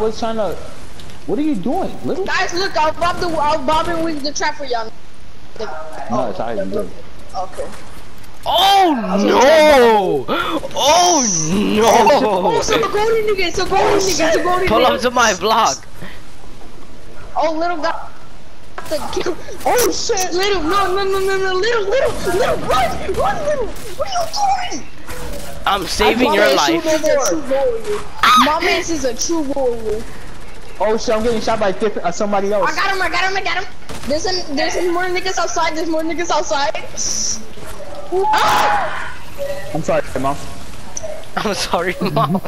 was trying to. What are you doing, little? Guys, look, I'll bob the, I'll bob and weave the trap for y'all. No, it's already good. Okay. Oh, oh no! Oh Oh, so no! the golden nigga, so golden nigga, so golden Pull up to my block. Oh, little guy. Oh shit, little, no, no, no, no, no, little, little, little, run, run, little. What are you doing? I'm saving your man, life. He's a. My man is a true warrior. Oh shit, I'm getting shot by different, uh, somebody else. I got him, I got him, I got him. There's an, there's some more niggas outside, there's more niggas outside. Ah! I'm sorry, mom. I'm sorry, mom.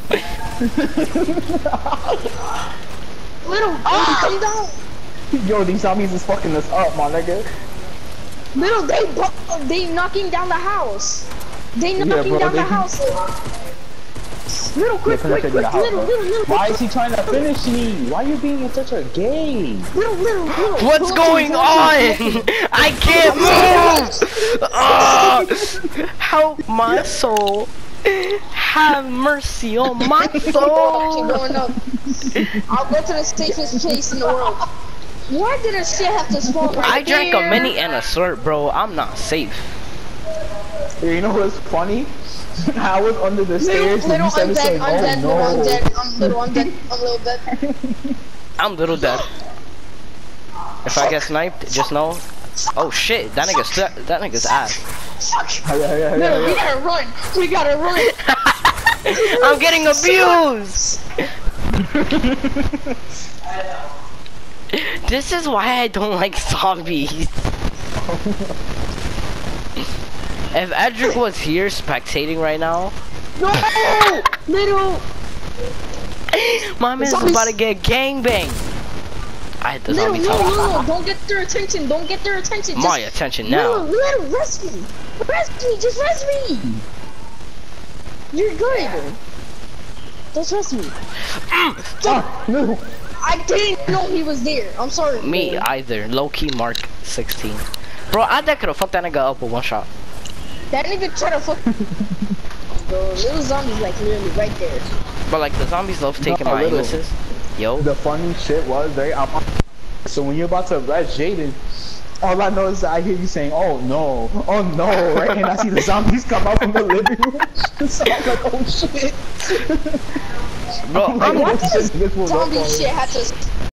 Little, oh, come down. Yo, these zombies is fucking us up, my nigga. Little, they they knocking down the house. They Yeah, knocking bro, down they- the house. Little, quick, They're quick, quick, the house, little, little, little, Why is he trying to finish me? Why are you being such a gay? little, little, little. What's Pull going me, pull up to on? I can't move! Ah, help my soul. Have mercy on my soul. going up. I'll go to the safest place in the world. Why did a shit have to spawn right I drank a mini and a slurp, bro. I'm not safe. You know what's funny? I was under the Little, stairs and little you started undead, saying, oh, undead, little oh no. undead, I'm little undead, I'm little dead. Um, I'm little dead. If I get sniped, just know. Oh shit, that nigga's that nigga's ass. Fuck. Yeah, yeah, yeah, Little, we gotta run. We gotta run. I'm getting abused. this is why I don't like zombies. If Edric was here spectating right now, No! Little, my man's Zombies- about to get gangbang. I had the little, zombie little, tower. little, don't get their attention. Don't get their attention. Just, My attention little, now. little, rest me. Rest me, just rest me. You're good. Just rest me. Ah, no. I didn't know he was there. I'm sorry. Me man. either. Low key Mark 16. Bro, I that could've fucked that nigga up with one shot. That nigga try to fuck. Bro, little zombies like literally right there. But like the zombies love taking No, my little. misses. Yo. The funny shit was, right? I'm, so when you're about to arrest Jaden, all I know is that I hear you saying, "Oh no, oh no," right? And I see the zombies come out from the living room. so oh, I'm like, "Oh shit!" Bro, I'm Why like, did "Oh, this will Zombie shit had to